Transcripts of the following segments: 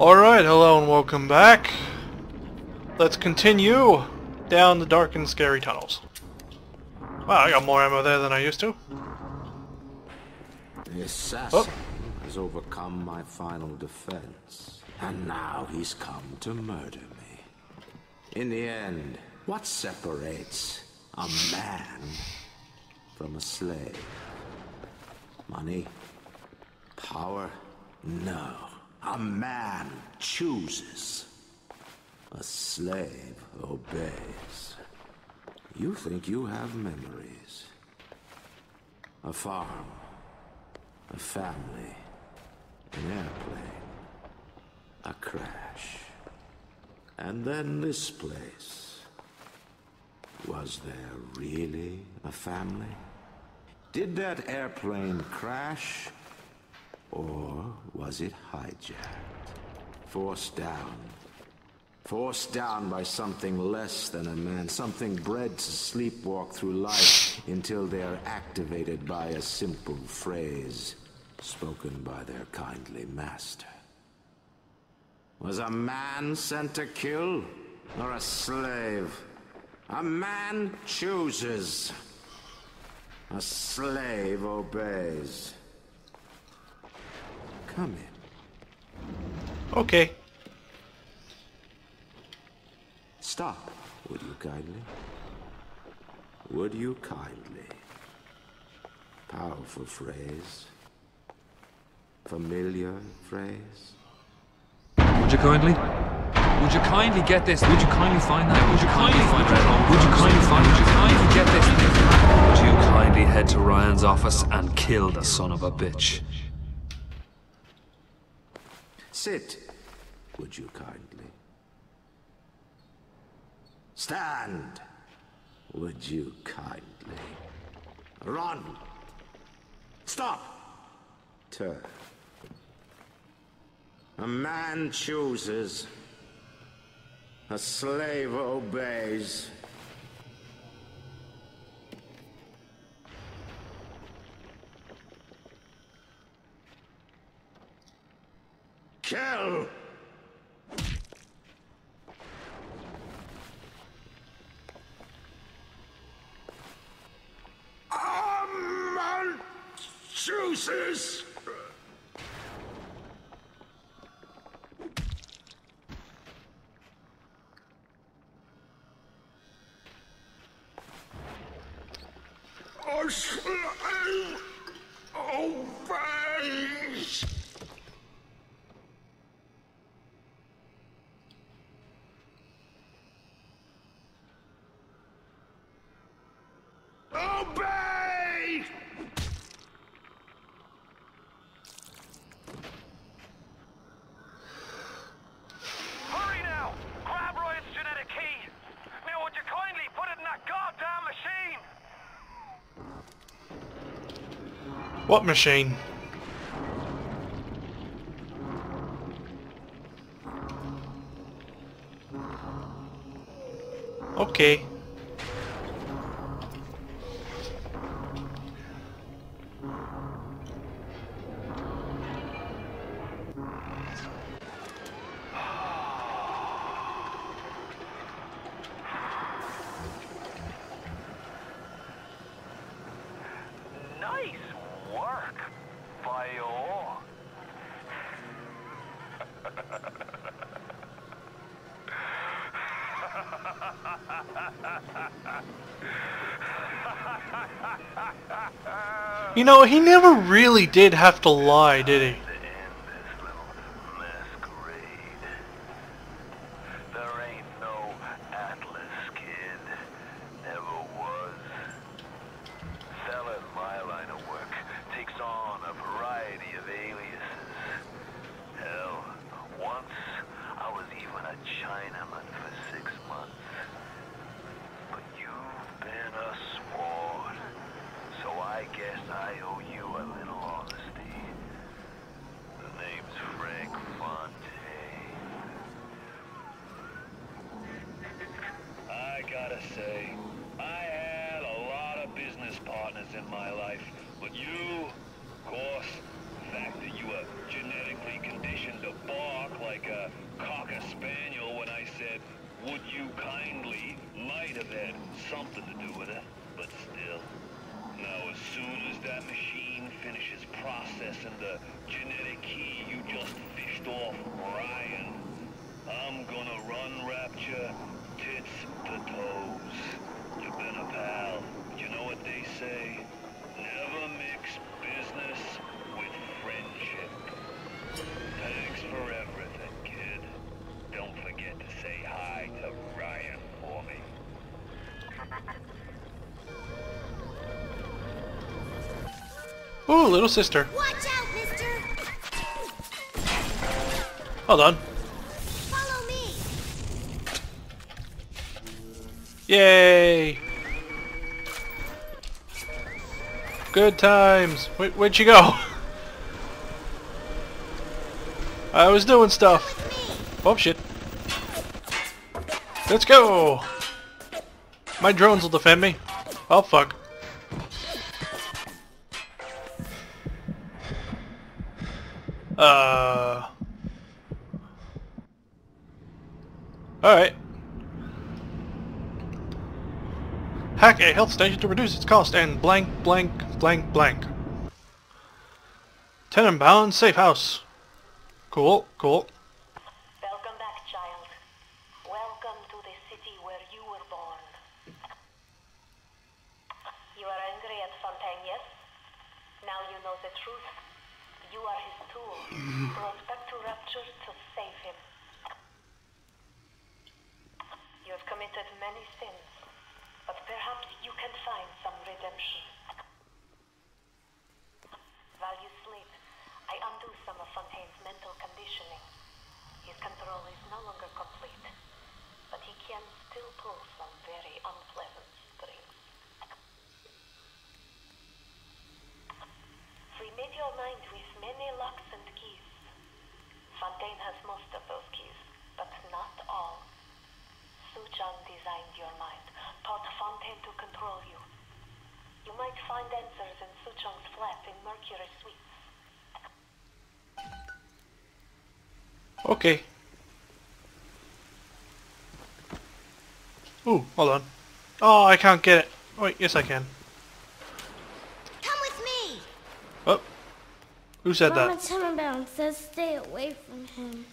Alright, hello and welcome back. Let's continue down the dark and scary tunnels. Wow, I got more ammo there than I used to. The assassin oh. has overcome my final defense. And now he's come to murder me. In the end, what separates a man from a slave? Money? Power? No. A man chooses. A slave obeys. You think you have memories. A farm. A family. An airplane. A crash. And then this place. Was there really a family? Did that airplane crash? Or was it hijacked? Forced down. Forced down by something less than a man, something bred to sleepwalk through life until they are activated by a simple phrase spoken by their kindly master. Was a man sent to kill, or a slave? A man chooses. A slave obeys. Come in. Okay. Stop, would you kindly? Would you kindly? Powerful phrase. Familiar phrase. Would you kindly? Would you kindly get this? Would you kindly find that? Would you kindly find that? Would you kindly find? Would you kindly get this? Would you kindly head to Ryan's office and kill the son of a bitch? Sit, would you kindly? Stand, would you kindly? Run! Stop! Turn. A man chooses. A slave obeys. Kill chooses! Oh, obeys! Obey! Hurry now! Grab Ryan's genetic key! Now would you kindly put it in that goddamn machine? What machine? Okay. You know, he never really did have to lie, did he? owe you a little honesty. The name's Frank Fontaine. I gotta say, I had a lot of business partners in my life, but you, of course, the fact that you are genetically conditioned to bark like a cocker spaniel when I said, would you kindly, might have had something to do with it, but still. Processing the genetic key you just fished off Ryan, I'm gonna run Rapture tits to toes. You've been a pal. You know what they say? Never mix business with friendship. Thanks for everything, kid. Don't forget to say hi to Ryan for me. Ooh, little sister. Watch out, mister! Hold on. Follow me! Yay! Good times. Wait, where'd she go? I was doing stuff. Oh shit. Let's go! My drones will defend me. Oh fuck. Uh. Alright. Hack a health station to reduce its cost and blank blank blank blank. Tenenbaum safe house. Cool, cool. Welcome back, child. Welcome to the city where you were born. You are angry at Fontaine, yes? Now you know the truth. You are his tool, brought back to Rapture to save him. You have committed many sins, but perhaps you can find some redemption. While you sleep, I undo some of Fontaine's mental conditioning. His control is no longer complete, but he can still pull some very unpleasant strings. Free made your mind with many locks and keys. Fontaine has most of those keys, but not all. Suchong designed your mind, taught Fontaine to control you. You might find answers in Suchong's flat in Mercury Suites. Okay. Ooh, hold on. Oh, I can't get it. Wait, yes I can. Come with me! Oh. Who said Mama that? Tenenbaum says stay away from him.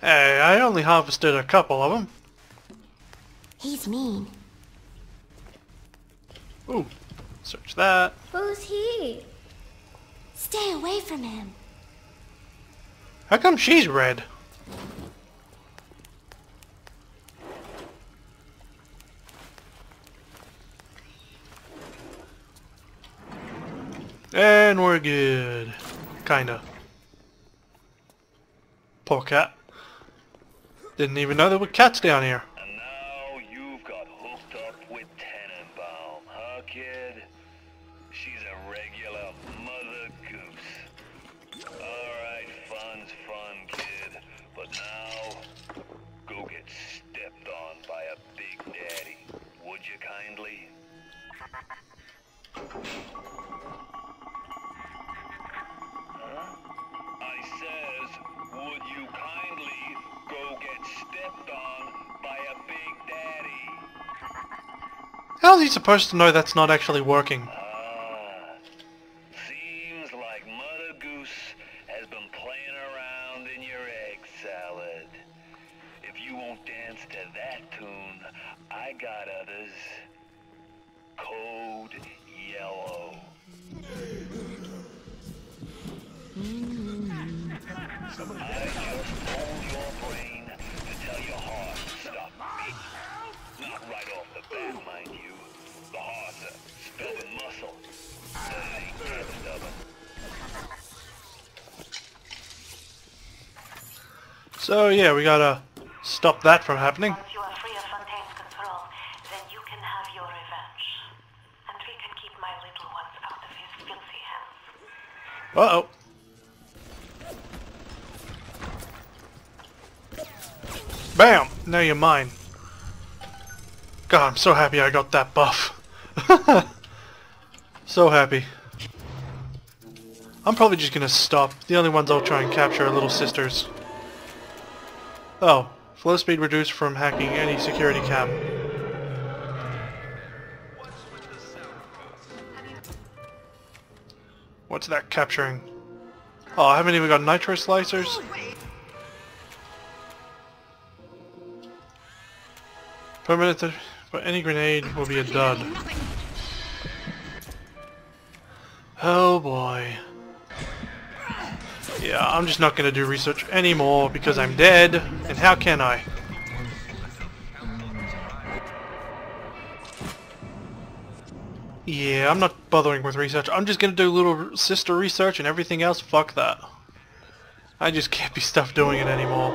Hey, I only harvested a couple of them. He's mean. Ooh. Search that. Who's he? Stay away from him. How come she's red? And we're good. Kinda. Poor cat. Didn't even know there were cats down here. And now you've got hooked up with Tenenbaum, huh, kid? She's a regular mother goose. Alright, fun's fun, kid. But now, go get stepped on by a big daddy. Would you kindly? Huh? I says, would you kindly go get stepped on by a big daddy? How's he supposed to know that's not actually working? So yeah, we gotta stop that from happening. Once you are free of Fontaine's control, then you can have your revenge. And we can keep my little ones out of his filthy hands. Uh-oh. Bam! Now you're mine. God, I'm so happy I got that buff. so happy. I'm probably just gonna stop. The only ones I'll try and capture are little sisters. Oh, Flow speed reduced from hacking any security cam. What's that capturing? Oh, I haven't even got nitro slicers. Permanent, but any grenade will be a dud. Oh boy. Yeah, I'm just not gonna do research anymore because I'm dead, and how can I? Yeah, I'm not bothering with research. I'm just gonna do little sister research and everything else, fuck that. I just can't be stuffed doing it anymore.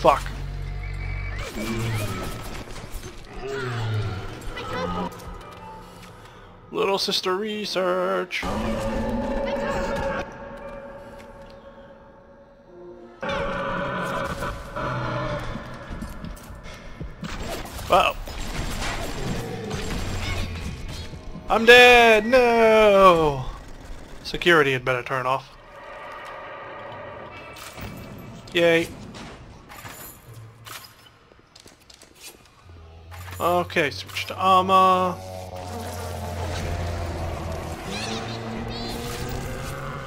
Fuck. Little sister research. Wow. I'm dead! No! Security had better turn off. Yay. Okay, switch to armor.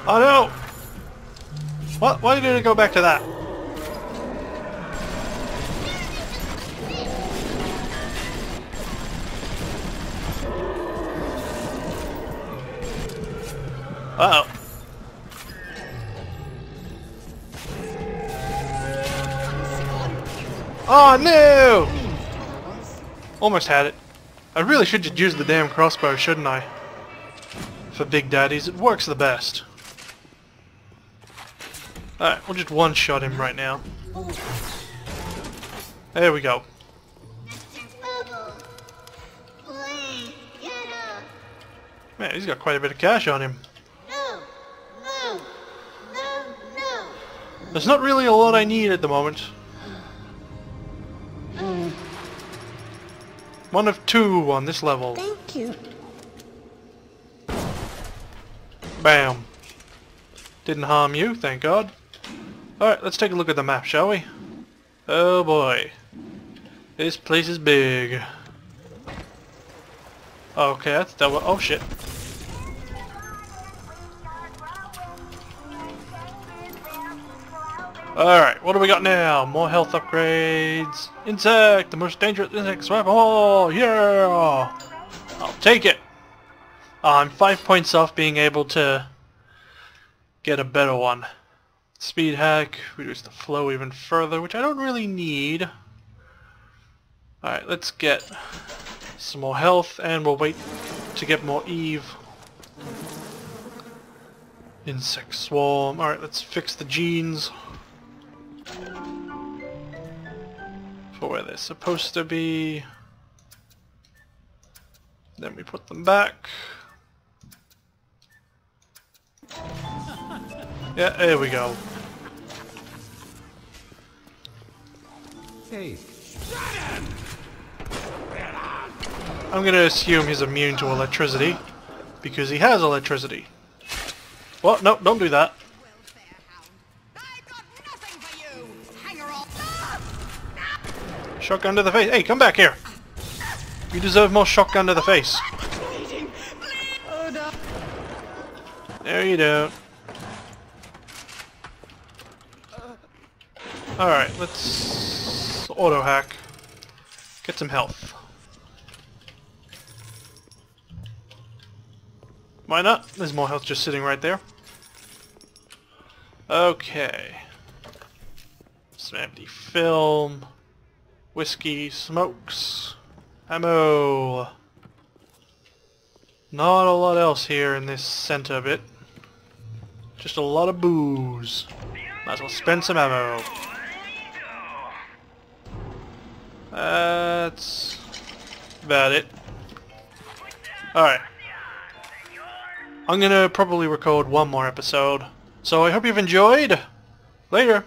Oh no! What? Why did it go back to that? Uh oh. Oh no! Almost had it. I really should just use the damn crossbow, shouldn't I? For Big Daddies, it works the best. Alright, we'll just one-shot him right now. There we go. Please, get up. Man, he's got quite a bit of cash on him. No, no, no, no. There's not really a lot I need at the moment. One of two on this level. Thank you. Bam. Didn't harm you, thank God. Alright, let's take a look at the map, shall we? Oh boy. This place is big. Okay, that's that wa- oh shit. Alright, what do we got now? More health upgrades. Insect! The most dangerous insect swarm. Oh, yeah! I'll take it! I'm five points off being able to get a better one. Speed hack, reduce the flow even further, which I don't really need. Alright, let's get some more health, and we'll wait to get more Eve. Insect swarm. Alright, let's fix the genes. For where they're supposed to be. Then we put them back. Yeah, there we go. I'm gonna assume he's immune to electricity. Because he has electricity. Well, no, don't do that. Shotgun to the face. Hey, come back here. You deserve more shotgun to the face. There you don't. Alright, auto hack. Get some health. Why not? There's more health just sitting right there. Okay. Some empty film. Whiskey, smokes, ammo. Not a lot else here in this center bit. Just a lot of booze. Might as well spend some ammo. That's about it. Alright. I'm gonna probably record one more episode. So I hope you've enjoyed. Later.